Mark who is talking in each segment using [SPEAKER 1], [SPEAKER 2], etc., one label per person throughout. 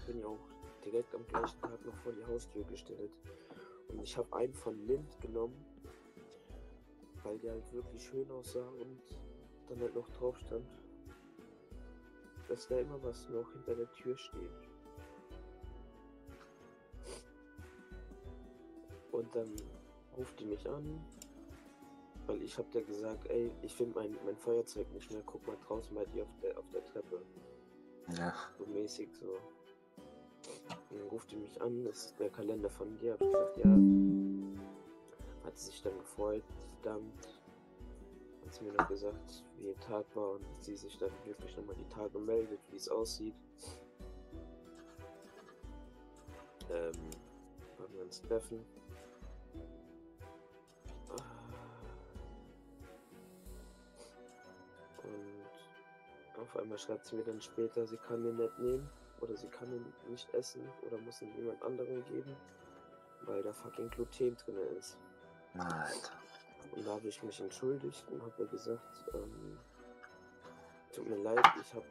[SPEAKER 1] Habe ihn ja auch direkt am gleichen Tag noch vor die Haustür gestellt. Und ich habe einen von Lind genommen, weil der halt wirklich schön aussah und dann halt noch drauf stand, dass da immer was noch hinter der Tür steht. Und dann ruft die mich an, weil ich habe der gesagt, ey, ich finde mein, mein Feuerzeug nicht mehr, guck mal draußen bei dir auf der, auf der Treppe.
[SPEAKER 2] Ja.
[SPEAKER 1] So mäßig so. Dann ruft die mich an, das ist der Kalender von dir. Hab ich gesagt, ja. Hat sie sich dann gefreut, verdammt. Hat sie mir noch gesagt, wie ihr Tag war und sie sich dann wirklich nochmal die Tage meldet, wie es aussieht. Ähm, wollen wir uns treffen. Und auf einmal schreibt sie mir dann später, sie kann ihn nicht nehmen oder sie kann ihn nicht essen oder muss ihn jemand anderem geben, weil da fucking Gluten drin ist.
[SPEAKER 2] Alter.
[SPEAKER 1] Und da habe ich mich entschuldigt und habe gesagt, ähm, tut mir leid, ich habe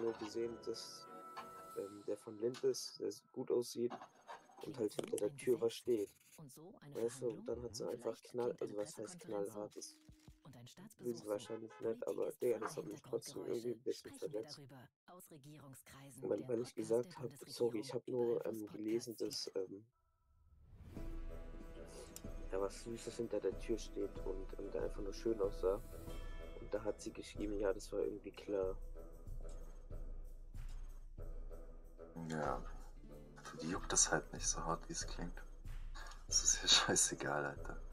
[SPEAKER 1] nur gesehen, dass ähm, der von Lind ist, der gut aussieht und halt hinter der Tür was steht. Weißt du, und dann hat sie einfach knall, also was heißt knallhart, das will sie wahrscheinlich nicht, aber Digga, das hat mich trotzdem irgendwie ein bisschen verletzt. Weil, weil ich gesagt habe, sorry, ich habe nur ähm, gelesen, dass ähm, da was Süßes hinter der Tür steht und, und der einfach nur schön aussah. Und da hat sie geschrieben, ja, das war irgendwie klar.
[SPEAKER 2] Ja. Für die juckt das halt nicht so hart, wie es klingt. Das ist ja scheißegal, Alter.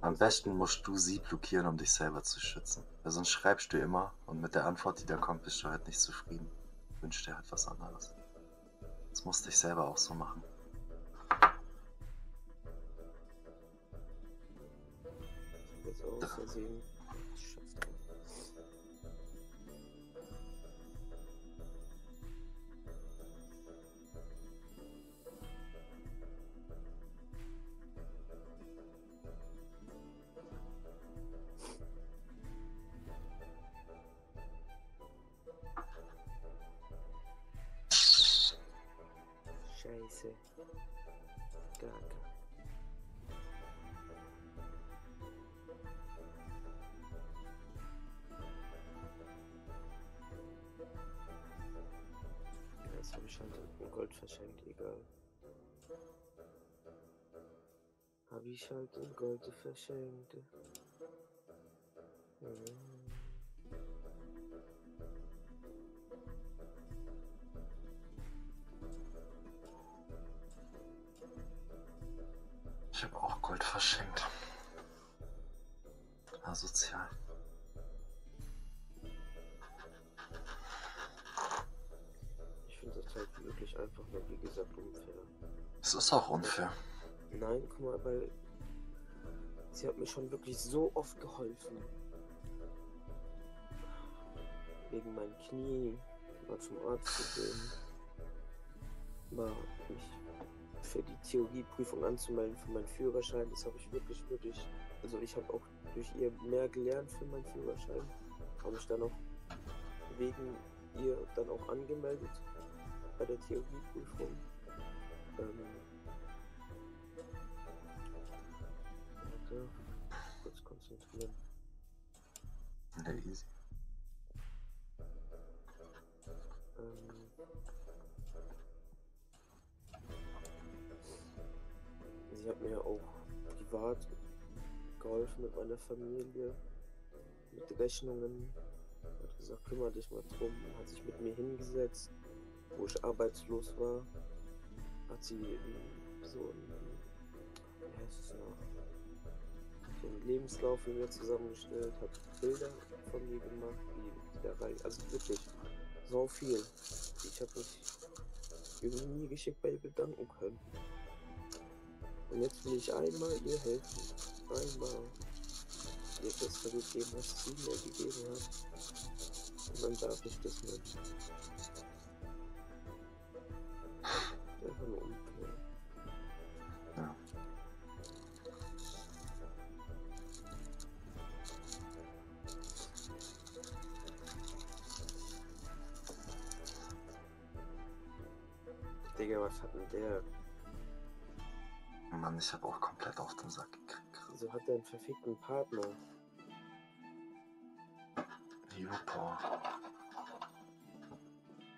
[SPEAKER 2] Am besten musst du sie blockieren, um dich selber zu schützen. Weil sonst schreibst du immer und mit der Antwort, die da kommt, bist du halt nicht zufrieden. Wünschst dir halt was anderes. Das musst dich selber auch so machen.
[SPEAKER 1] jetzt Scheiße. Gaga. Ja, Jetzt habe ich halt Gold verschenkt, egal. Habe ich halt Gold verschenkt.
[SPEAKER 2] Asozial.
[SPEAKER 1] Ich finde das halt wirklich einfach nur, wie gesagt, unfair.
[SPEAKER 2] Es ist auch unfair.
[SPEAKER 1] Nein, guck mal, weil sie hat mir schon wirklich so oft geholfen. Wegen meinem Knie, mal zum Arzt zu gehen, mal mich für die Theorieprüfung anzumelden für meinen Führerschein. Das habe ich wirklich, wirklich. Also ich habe auch durch ihr mehr gelernt für meinen Führerschein. Habe ich dann auch wegen ihr dann auch angemeldet bei der Theorieprüfung. Ähm, warte, kurz konzentrieren.
[SPEAKER 2] Ja, easy.
[SPEAKER 1] Geholfen mit meiner Familie, mit Rechnungen. Hat gesagt, kümmere dich mal drum. Hat sich mit mir hingesetzt, wo ich arbeitslos war. Hat sie so ein, wie heißt es noch, so einen Lebenslauf mit mir zusammengestellt, hat Bilder von mir gemacht, die da rein, also wirklich so viel. Ich habe mich irgendwie nie geschickt bei ihr bedanken können. Und jetzt will ich einmal ihr helfen. Einmal ihr das zurückgeben, was sie mir gegeben hat. Und dann darf ich das nicht. Einfach nur unfair.
[SPEAKER 2] Ja.
[SPEAKER 1] Digga, was hat denn der?
[SPEAKER 2] Mann, ich habe auch komplett auf den Sack.
[SPEAKER 1] Wieso hat er einen verfickten Partner?
[SPEAKER 2] Jupo.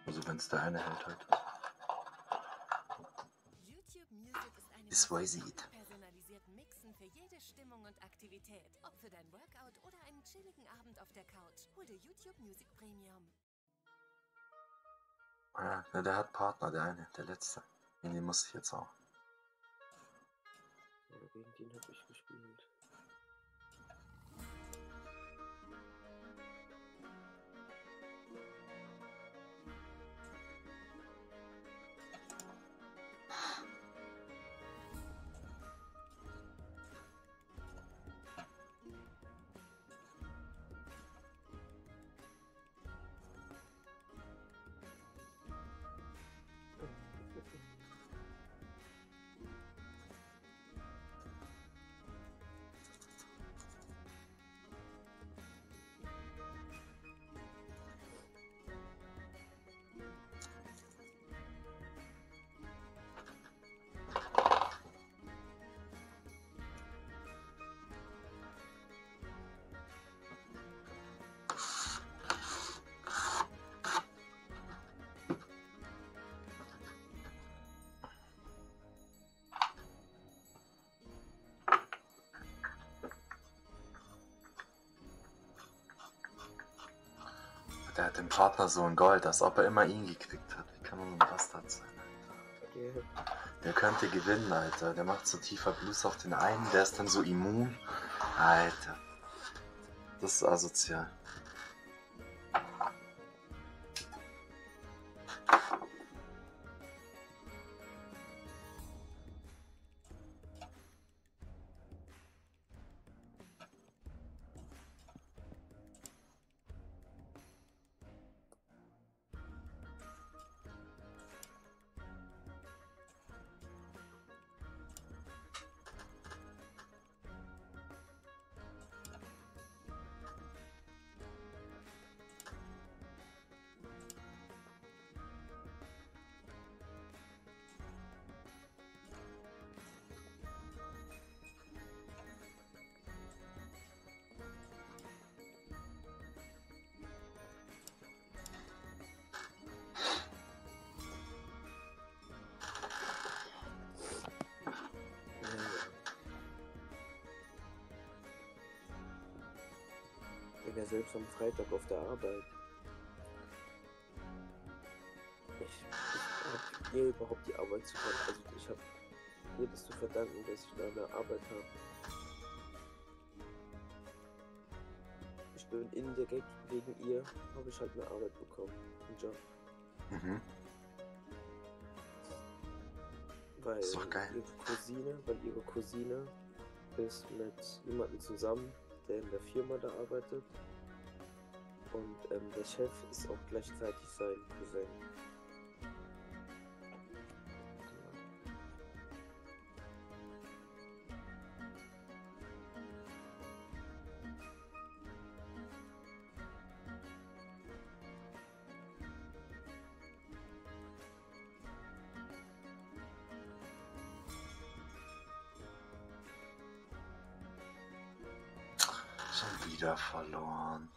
[SPEAKER 2] Also wenn es der eine hält halt.
[SPEAKER 3] YouTube Music ist personalisierten Mixen für jede Stimmung und Aktivität. Ob für dein Workout oder einen chilligen Abend auf der Couch. Hol dir YouTube Music Premium.
[SPEAKER 2] Ja, ne, der hat Partner, der eine, der letzte. Den muss ich jetzt auch.
[SPEAKER 1] Ja, gegen den hab ich gespielt.
[SPEAKER 2] Der hat den Partner so in Gold, als ob er immer ihn gekriegt hat. Wie kann man so ein Bastard sein, Alter?
[SPEAKER 1] Der,
[SPEAKER 2] Der könnte gewinnen, Alter. Der macht so tiefer Blues auf den einen, der ist dann so immun. Alter. Das ist asozial.
[SPEAKER 1] Am Freitag auf der Arbeit. Ich, ich hab ihr überhaupt die Arbeit zu verdanken. Also ich hab ihr das zu verdanken, dass ich da eine Arbeit habe. Ich bin indirekt wegen ihr, habe ich halt eine Arbeit bekommen. Einen Job.
[SPEAKER 2] Mhm.
[SPEAKER 1] Weil
[SPEAKER 2] Ist doch geil.
[SPEAKER 1] ihre Cousine, weil ihre Cousine ist mit jemandem zusammen, der in der Firma da arbeitet. Und ähm, der Chef ist auch gleichzeitig sein Cousin.
[SPEAKER 2] Schon wieder verloren.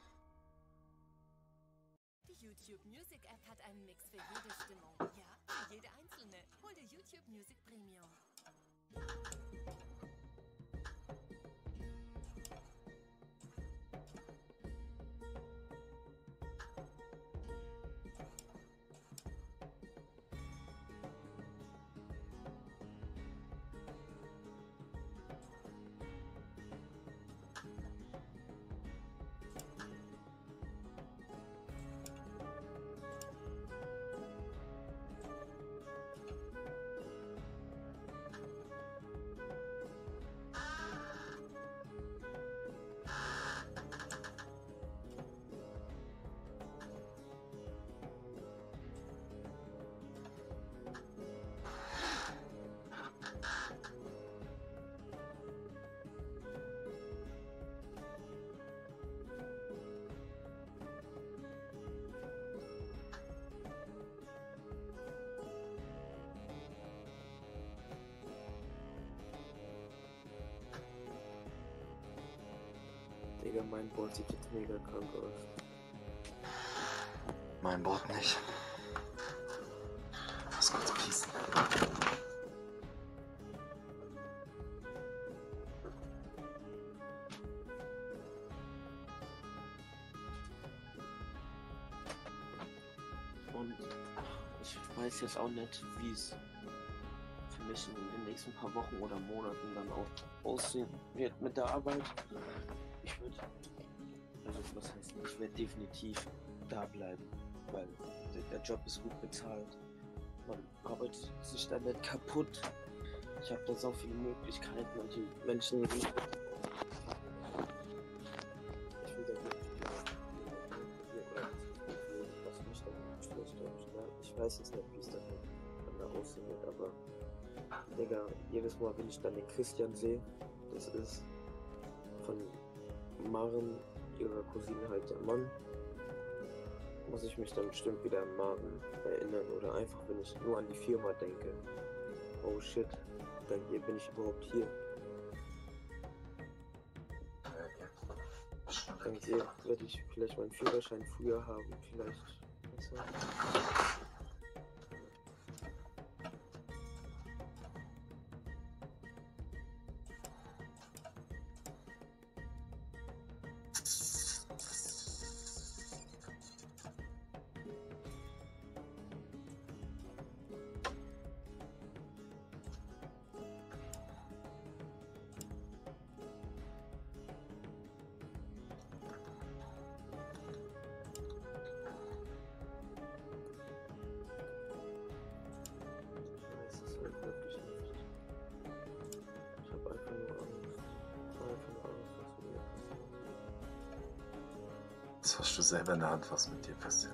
[SPEAKER 1] Mein Board sieht jetzt mega krank aus.
[SPEAKER 2] Mein Board nicht. Was kurz pießen.
[SPEAKER 1] Und ich weiß jetzt auch nicht, wie es für mich in den nächsten paar Wochen oder Monaten dann auch aussehen wird mit der Arbeit. Ich würde, also was heißt, ich werde definitiv da bleiben, weil der, Job ist gut bezahlt. Man arbeitet sich da nicht kaputt. Ich habe da so viele Möglichkeiten und die Menschen, ich, ne? ich weiß jetzt nicht, wie es dann, da wird, aber Digga, jedes Mal, wenn ich dann den Christian sehe, das ist Maren, ihrer Cousine halt der Mann, muss ich mich dann bestimmt wieder an Maren erinnern oder einfach, wenn ich nur an die Firma denke. Oh shit, dann hier bin ich überhaupt hier. Dann hier werde ich vielleicht meinen Führerschein früher haben, vielleicht. Weißt
[SPEAKER 2] hast du selber in der Hand, was mit dir passiert.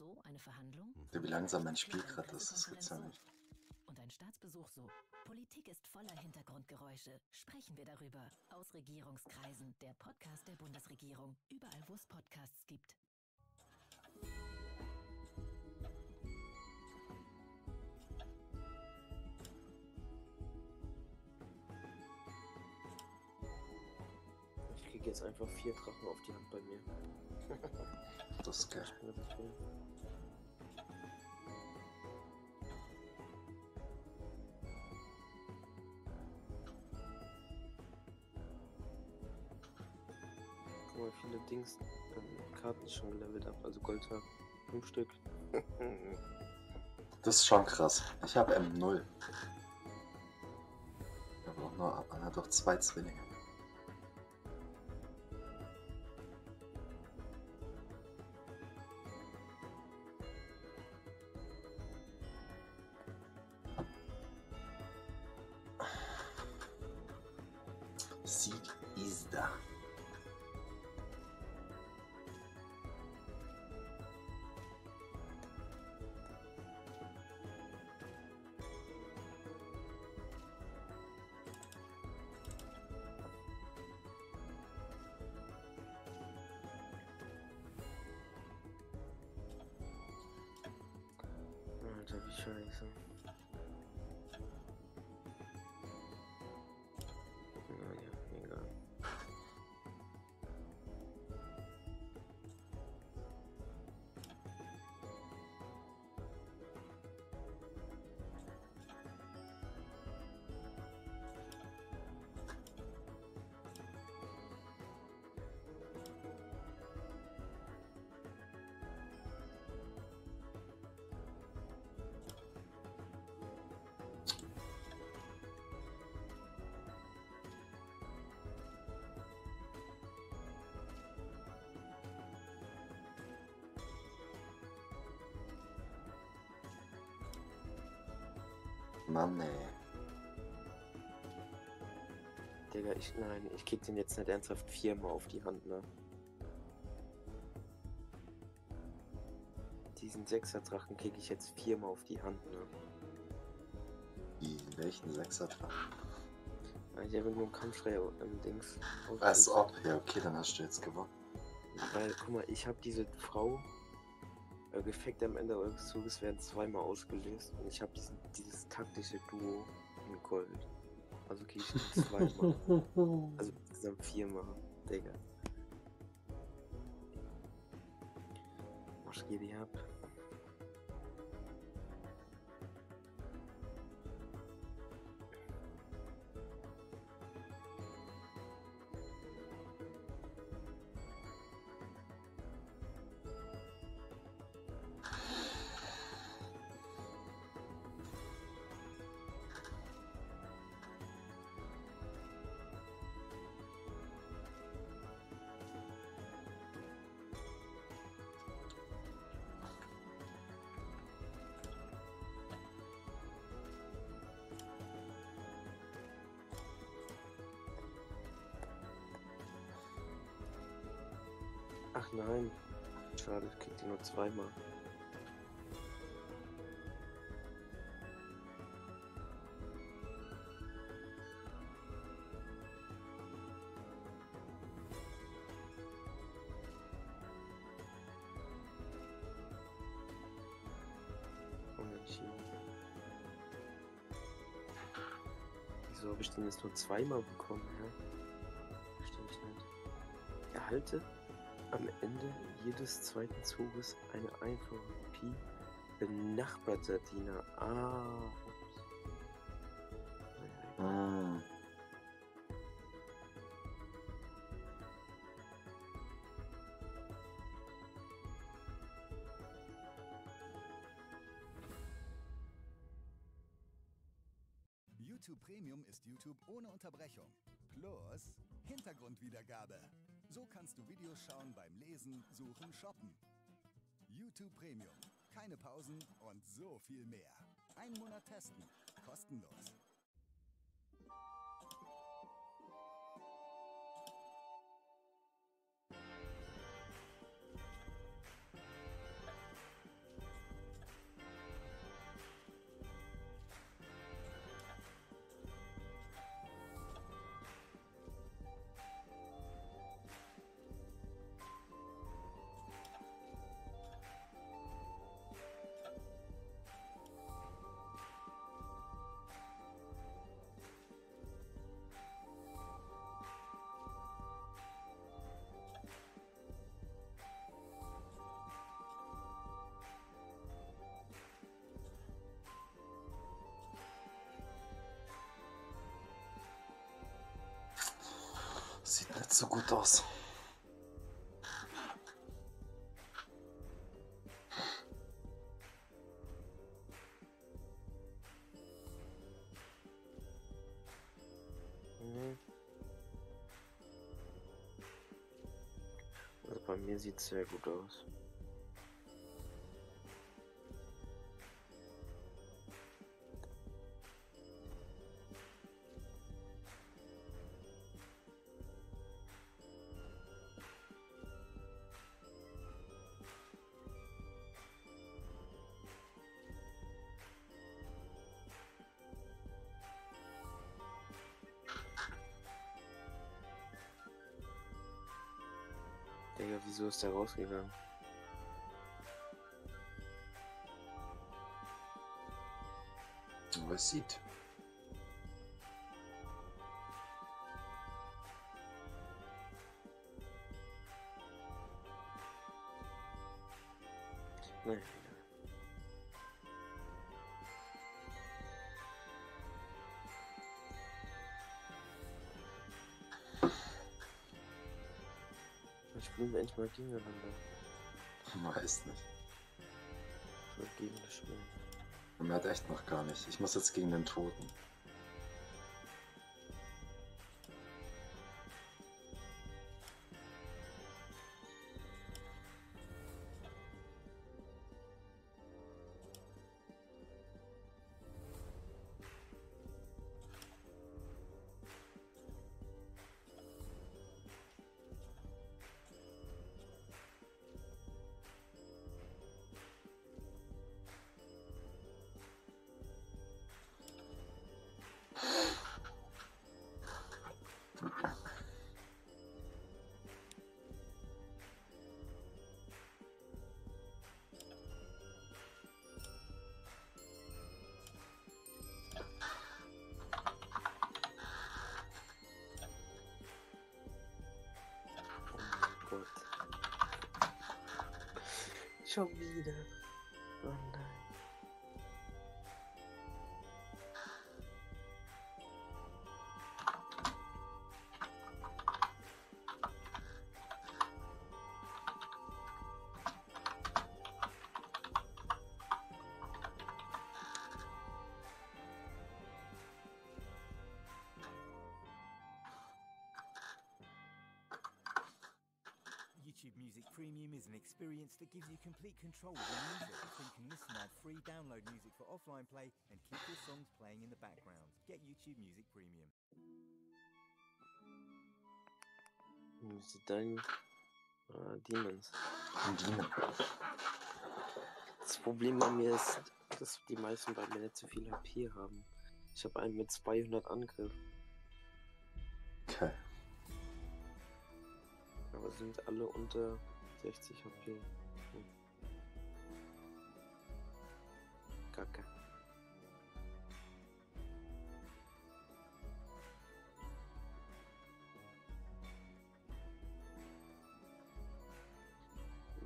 [SPEAKER 4] so eine Verhandlung?
[SPEAKER 2] Wie langsam mein Spiel gerade ist, das gibt's ja nicht.
[SPEAKER 4] Und ein Staatsbesuch so. Politik ist voller Hintergrundgeräusche. Sprechen wir darüber. Aus Regierungskreisen. Der Podcast der Bundesregierung. Überall, wo es Podcasts gibt.
[SPEAKER 1] Ich krieg jetzt einfach vier Drachen auf die Hand bei mir.
[SPEAKER 2] Das ist geil.
[SPEAKER 1] Dings, ähm, Karten ich schon gelevelt habe. Also Gold habe. Fünf Stück.
[SPEAKER 2] Das ist schon krass. Ich habe M0. Aber auch nur, man hat doch zwei Zwillinge. Mann, ey.
[SPEAKER 1] Digga, ich, nein, ich kick den jetzt nicht ernsthaft viermal auf die Hand, ne? Diesen Sechser-Drachen kick ich jetzt viermal auf die Hand, ne?
[SPEAKER 2] Wie, welchen Sechser
[SPEAKER 1] Weil ich habe nur einen Kampfschrei im Dings.
[SPEAKER 2] Als ob. Ja, okay, dann hast du jetzt gewonnen.
[SPEAKER 1] Weil, guck mal, ich habe diese Frau äh, gefickt am Ende eures Zuges werden zweimal ausgelöst und ich habe dieses taktische Duo in Gold. Also ihn zweimal. also insgesamt viermal, Digga. Was geht ihr ab? Ach nein. Schade, ich krieg die nur zweimal. Unentschieden. Wieso habe ich denn jetzt nur zweimal bekommen, ja? Verstehe ich nicht. Erhalte Ende jedes zweiten Zuges eine einfache Kopie benachbarter Diener. Ah.
[SPEAKER 2] Hm.
[SPEAKER 5] YouTube Premium ist YouTube ohne Unterbrechung. Plus Hintergrundwiedergabe. So kannst du Videos schauen beim Lesen, Suchen, Shoppen. YouTube Premium. Keine Pausen und so viel mehr. Einen Monat testen. Kostenlos.
[SPEAKER 2] Sieht so gut aus.
[SPEAKER 1] Also bei mir sieht es sehr gut aus. Wieso ist der rausgegangen?
[SPEAKER 2] Es sieht.
[SPEAKER 1] Naja, Wir spielen wir endlich mal gegeneinander.
[SPEAKER 2] Weiß nicht.
[SPEAKER 1] Gegen das Spiel.
[SPEAKER 2] Man hat echt noch gar nicht. Ich muss jetzt gegen den Toten.
[SPEAKER 1] Schon wieder. Oh nein.
[SPEAKER 6] That gives you complete control of your music, so you can listen ad-free, download music for offline play, and keep your songs playing in the background. Get YouTube Music Premium.
[SPEAKER 1] Müsste dann. Ah, Demons.
[SPEAKER 2] Demon.
[SPEAKER 1] Das Problem bei mir ist, dass die meisten bei mir nicht so viel HP haben. Ich habe einen mit 200 Angriff,
[SPEAKER 2] Okay.
[SPEAKER 1] aber sind alle unter 60 HP. Kacke.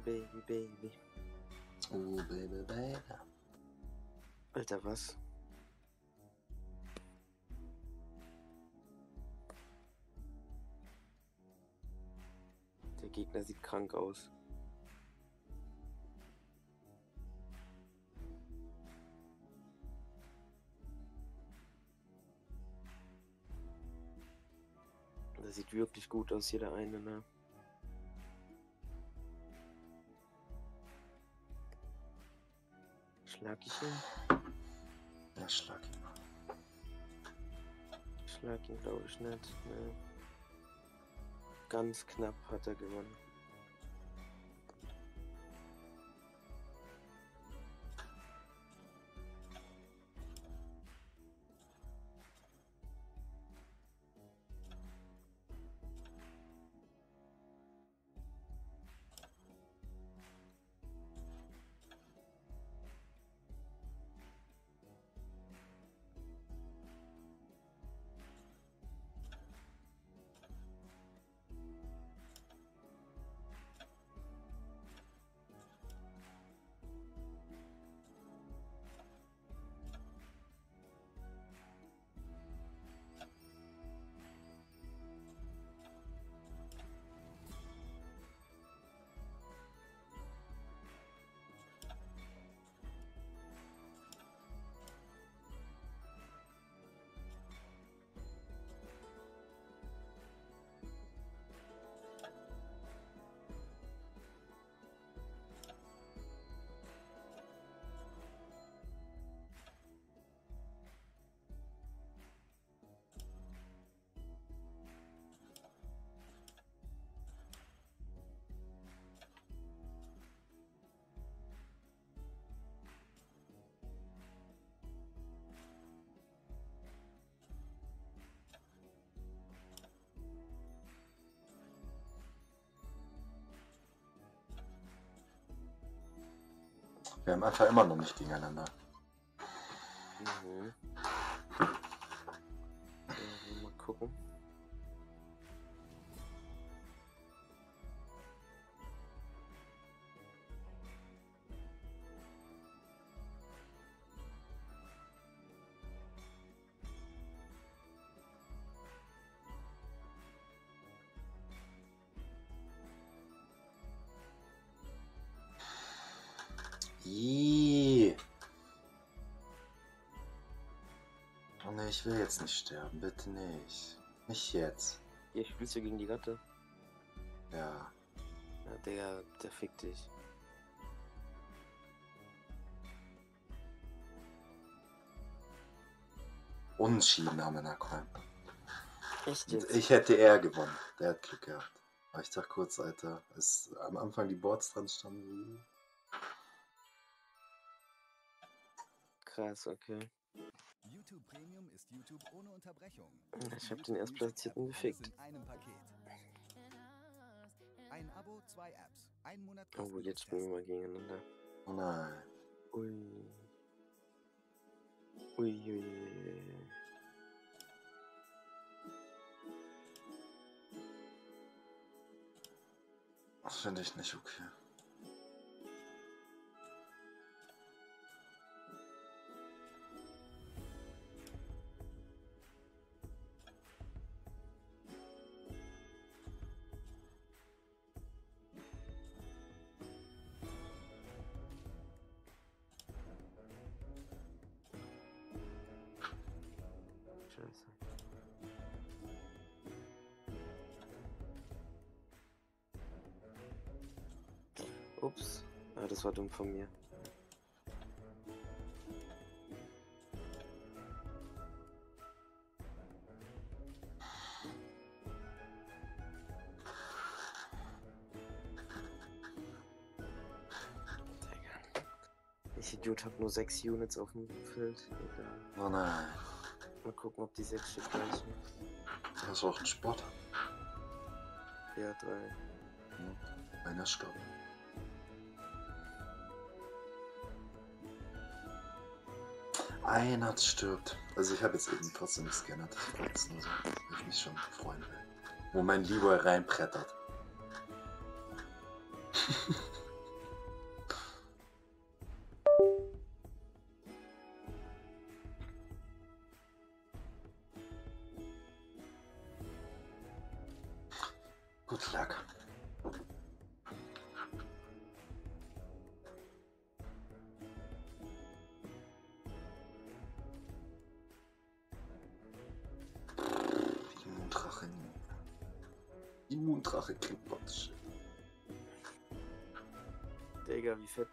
[SPEAKER 1] Baby, Baby.
[SPEAKER 2] Oh, baby, baby.
[SPEAKER 1] Alter, was? Der Gegner sieht krank aus. Wirklich gut aus, jeder eine, ne? Schlag ich ihn?
[SPEAKER 2] Ja, schlag ihn mal.
[SPEAKER 1] Schlag ihn, glaube ich, nicht. Ne. Ganz knapp hat er gewonnen.
[SPEAKER 2] Wir haben einfach immer noch nicht gegeneinander.
[SPEAKER 1] Mhm. Ja, mal gucken.
[SPEAKER 2] Ich will jetzt nicht sterben, bitte nicht. Nicht jetzt.
[SPEAKER 1] Hier spielst du gegen die Ratte.
[SPEAKER 2] Ja.
[SPEAKER 1] Ja, der, der fickt dich.
[SPEAKER 2] Unentschieden haben wir in Aquam.
[SPEAKER 1] Echt jetzt?
[SPEAKER 2] Ich hätte eher gewonnen. Der hat Glück gehabt. Aber ich dachte kurz, Alter, als am Anfang die Boards dran standen.
[SPEAKER 1] Krass, okay.
[SPEAKER 5] YouTube Premium ist YouTube ohne Unterbrechung.
[SPEAKER 1] Ich hab den Erstplatzierten gefickt.
[SPEAKER 5] Ein Abo, zwei Apps. Ein Monat
[SPEAKER 1] Oh, jetzt spielen wir mal gegeneinander.
[SPEAKER 2] Oh nein.
[SPEAKER 1] Ui, ui, ui, ui.
[SPEAKER 2] Das finde ich nicht okay.
[SPEAKER 1] Das war dumm von mir. Ich Idiot hab nur sechs Units auf dem Feld. Egal.
[SPEAKER 2] Oh nein.
[SPEAKER 1] Mal gucken, ob die sechs Stück reichen.
[SPEAKER 2] Das ist auch ein Sport.
[SPEAKER 1] Ja, drei.
[SPEAKER 2] Hm. Einer stirbt. Einer stirbt. Also ich habe jetzt eben trotzdem nichts. Ich wollte es nur so, weil ich mich schon freuen will. Wo mein Leroy reinbrettert.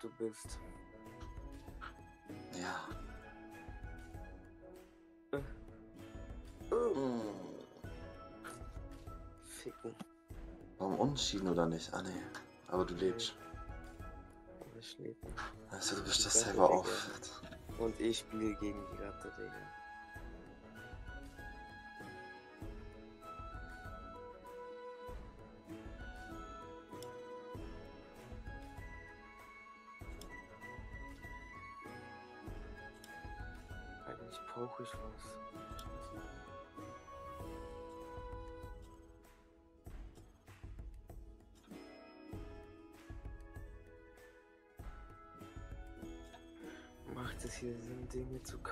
[SPEAKER 1] du bist.
[SPEAKER 2] Ja.
[SPEAKER 1] Oh,
[SPEAKER 2] Hm.
[SPEAKER 1] ficken.
[SPEAKER 2] Warum unentschieden oder nicht? Ah ne. Aber du lebst.
[SPEAKER 1] Ich lebe.
[SPEAKER 2] Also du bist das selber auf.
[SPEAKER 1] Und ich spiele gegen die Ratte, Digga.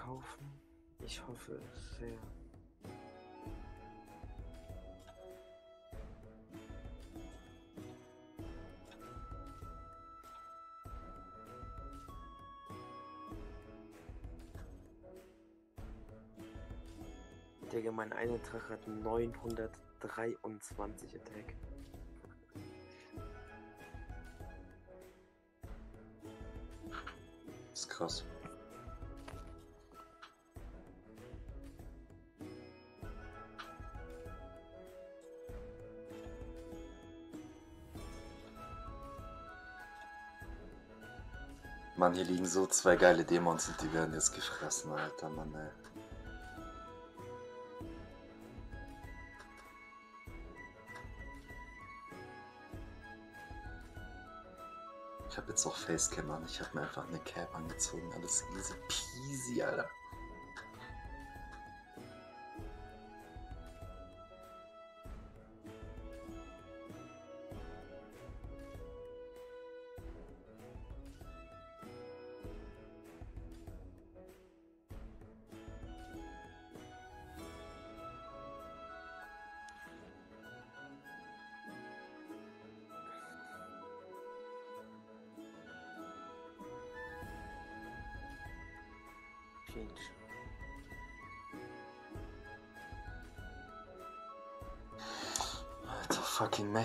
[SPEAKER 1] Kaufen? Ich hoffe es sehr. Digga, mein einer Drache hat 923 Attack.
[SPEAKER 2] Das ist krass. Mann, hier liegen so zwei geile Dämons und die werden jetzt gefressen, Alter, Mann, ey. Ich habe jetzt auch Facecam an. Ich habe mir einfach eine Cap angezogen. Alles easy peasy, Alter.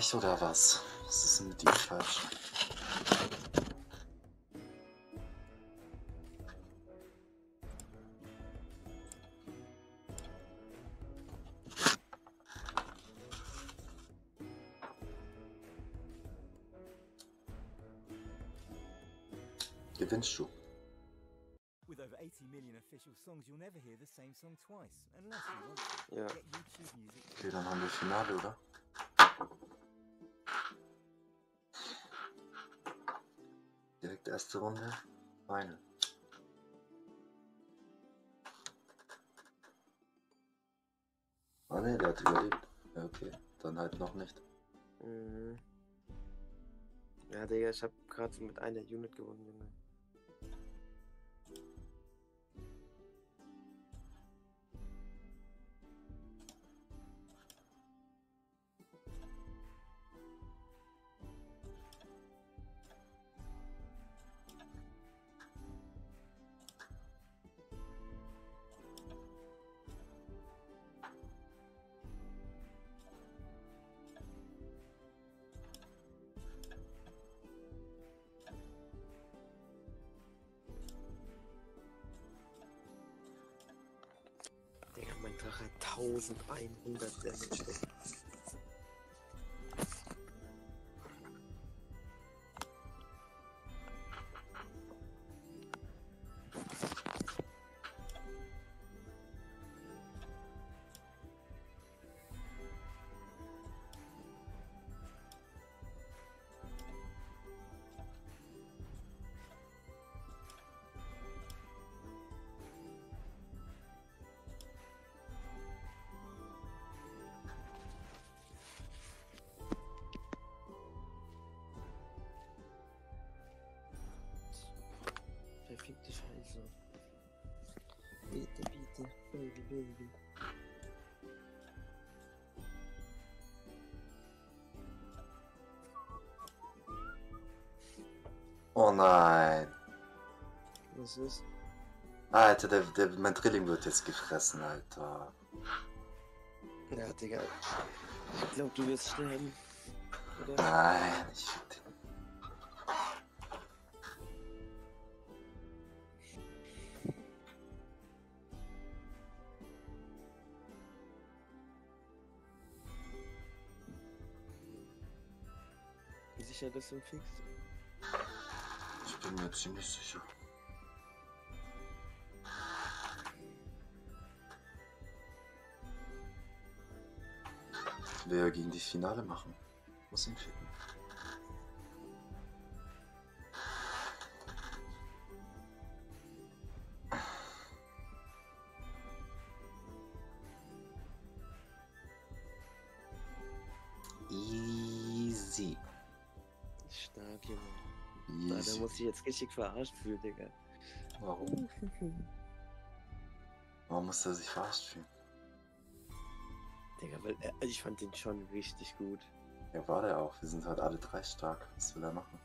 [SPEAKER 2] Mech oder was? Was ist denn mit ihm falsch? Gewinnst du?
[SPEAKER 6] With over 80 million official songs, you'll never hear the same song twice, unless you want to.
[SPEAKER 1] Ja.
[SPEAKER 6] Get YouTube Music
[SPEAKER 2] Okay, dann haben wir Finale, oder? Erste Runde. Meine. Ah ne, der hat überlebt. Ja, okay. Dann halt noch nicht.
[SPEAKER 1] Mhm. Ja, Digga, ich hab gerade mit einer Unit gewonnen, Junge. 1100 Damage.
[SPEAKER 2] Nein.
[SPEAKER 1] Was ist?
[SPEAKER 2] Alter, der, der, mein Drilling wird jetzt gefressen, Alter.
[SPEAKER 1] Ja, Digga. Ich glaub, du wirst sterben. Oder?
[SPEAKER 2] Nein, ich.
[SPEAKER 1] Sicher, dass du?
[SPEAKER 2] Ich bin mir ziemlich sicher. Ja gegen die Finale machen. Muss ihn ficken.
[SPEAKER 1] Jetzt richtig verarscht fühlen, Digga.
[SPEAKER 2] Warum? Warum muss er sich verarscht fühlen?
[SPEAKER 1] Digga, weil er, also ich fand den schon richtig gut.
[SPEAKER 2] Ja, war der auch. Wir sind halt alle drei stark. Was will er machen?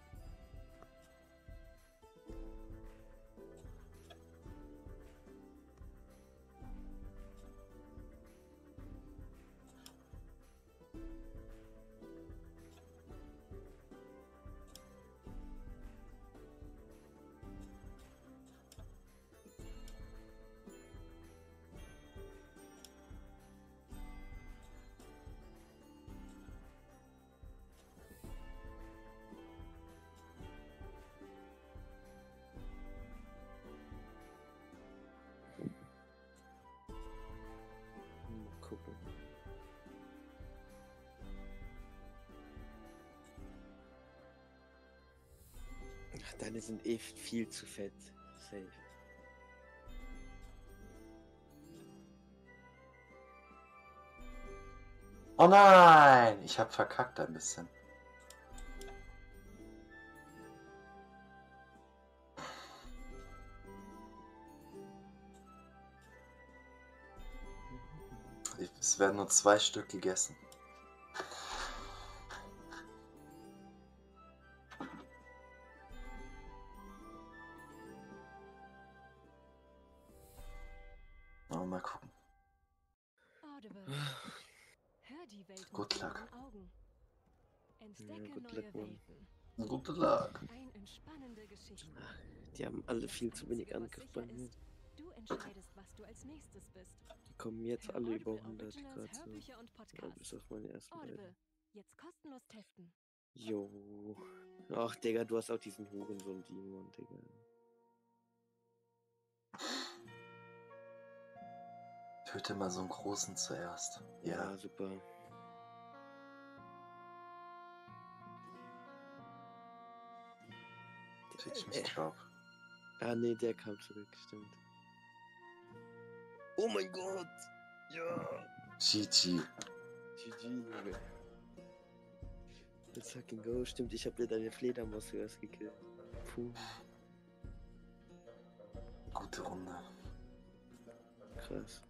[SPEAKER 1] Deine sind eh viel zu fett. Safe.
[SPEAKER 2] Oh nein! Ich hab verkackt ein bisschen. Es werden nur zwei Stück gegessen. Mal gucken.
[SPEAKER 7] Audible. Hör die Welt
[SPEAKER 2] Good luck.
[SPEAKER 7] Entdecke
[SPEAKER 1] good luck.
[SPEAKER 7] Ein entspannende Geschichten.
[SPEAKER 1] Die haben alle viel zu wenig Angriff bei mir.
[SPEAKER 7] ist, Du entscheidest, was du als nächstes bist.
[SPEAKER 1] Die kommen jetzt
[SPEAKER 7] Hör
[SPEAKER 1] alle über
[SPEAKER 7] Audible
[SPEAKER 1] 100
[SPEAKER 7] Originals,
[SPEAKER 1] Grad so. Ja, bis auf meine ersten beiden.
[SPEAKER 7] Jetzt kostenlos testen.
[SPEAKER 1] Jo. Ach, Digga, du hast auch diesen Hurensohn Demon, Digga.
[SPEAKER 2] Töte mal so einen großen zuerst.
[SPEAKER 1] Ja,
[SPEAKER 2] Ja,
[SPEAKER 1] super.
[SPEAKER 2] teach me drop.
[SPEAKER 1] Ah, nee, der kam zurück, stimmt. Oh mein Gott! Ja!
[SPEAKER 2] GG.
[SPEAKER 1] GG, Junge. Let's fucking go. Stimmt, ich hab dir deine Fledermaus zuerst gekillt. Puh,
[SPEAKER 2] Gute Runde.
[SPEAKER 1] krass.